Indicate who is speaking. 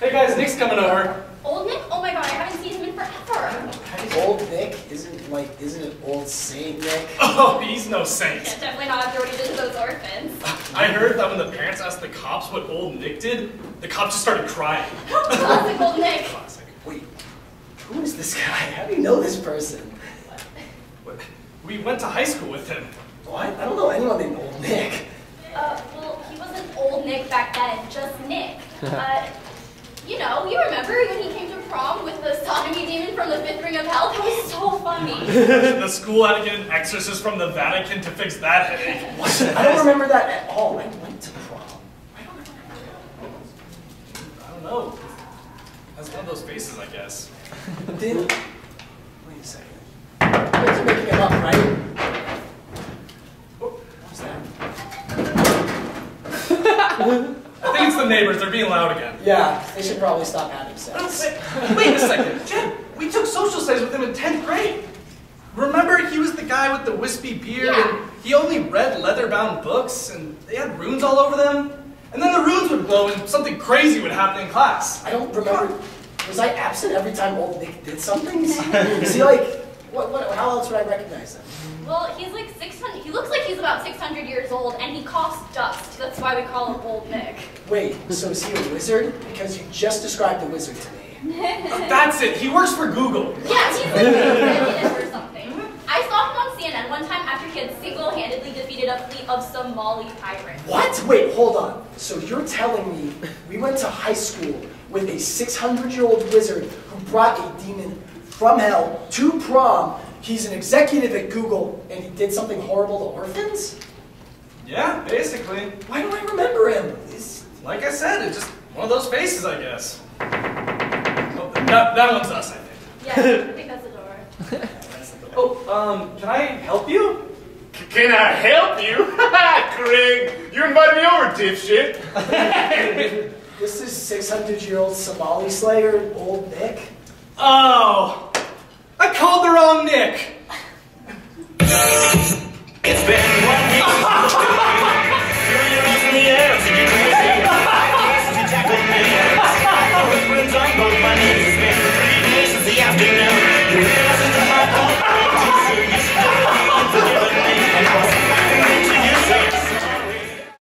Speaker 1: Hey guys, Nick's coming over.
Speaker 2: Old Nick? Oh my god, I haven't seen him in forever.
Speaker 3: Old Nick isn't like isn't it old Saint Nick?
Speaker 1: Oh, he's no
Speaker 2: Yeah,
Speaker 1: saint.
Speaker 2: definitely not after what he did to those orphans.
Speaker 1: I heard that when the parents asked the cops what old Nick did, the cops just started crying.
Speaker 2: Classic old Nick.
Speaker 1: Classic.
Speaker 3: Wait, who is this guy? How do you know this person?
Speaker 1: What? We went to high school with him.
Speaker 3: What? I don't know anyone named Old Nick.
Speaker 2: Uh, well, he wasn't old Nick back then, just Nick. Uh, you know, you remember when he came to prom with the sodomy demon from the fifth ring of hell? That was so funny.
Speaker 1: the school had to get an exorcist from the Vatican to fix that headache.
Speaker 3: What? I don't remember that at all. I went to prom. I don't remember.
Speaker 1: I don't know. That's one of those faces, I guess.
Speaker 3: Did wait a second. You guys are making it up, right?
Speaker 1: Oh,
Speaker 3: What's that?
Speaker 1: I think it's the neighbors. They're being loud again.
Speaker 3: Yeah, they should probably stop having sex.
Speaker 1: Wait a second. Jim, we took social studies with him in 10th grade. Remember, he was the guy with the wispy beard,
Speaker 2: Yeah.
Speaker 1: and he only read leather-bound books, and they had runes all over them. And then the runes would glow, and something crazy would happen in class.
Speaker 3: I don't remember. Was I absent every time Old Nick did something? Is he like? What, what? How else would I recognize him?
Speaker 2: Well, he's like 600, he looks like he's about 600 years old, and he coughs dust. That's why we call him Old Nick.
Speaker 3: Wait, so is he a wizard? Because you just described a wizard to me.
Speaker 1: Uh, that's it. He works for Google.
Speaker 2: Yeah, he's like a or something. I saw him on CNN one time after he had single-handedly defeated a fleet of Somali pirates.
Speaker 3: What? Wait, hold on. So you're telling me we went to high school with a 600-year-old wizard who brought a demon from hell to prom. He's an executive at Google, and he did something horrible to orphans?
Speaker 1: Yeah, basically.
Speaker 3: Why don't I remember him? Is-
Speaker 1: Like I said, it's just one of those faces, I guess. Oh, that, that one's us, I think.
Speaker 2: Yeah, I think that's the door.
Speaker 1: Oh, um, can I help you?
Speaker 4: Can I help you? Craig, you invited me over, dipshit.
Speaker 3: This is 600-year-old Somali slayer, Old Nick.
Speaker 1: Oh, I called the wrong Nick.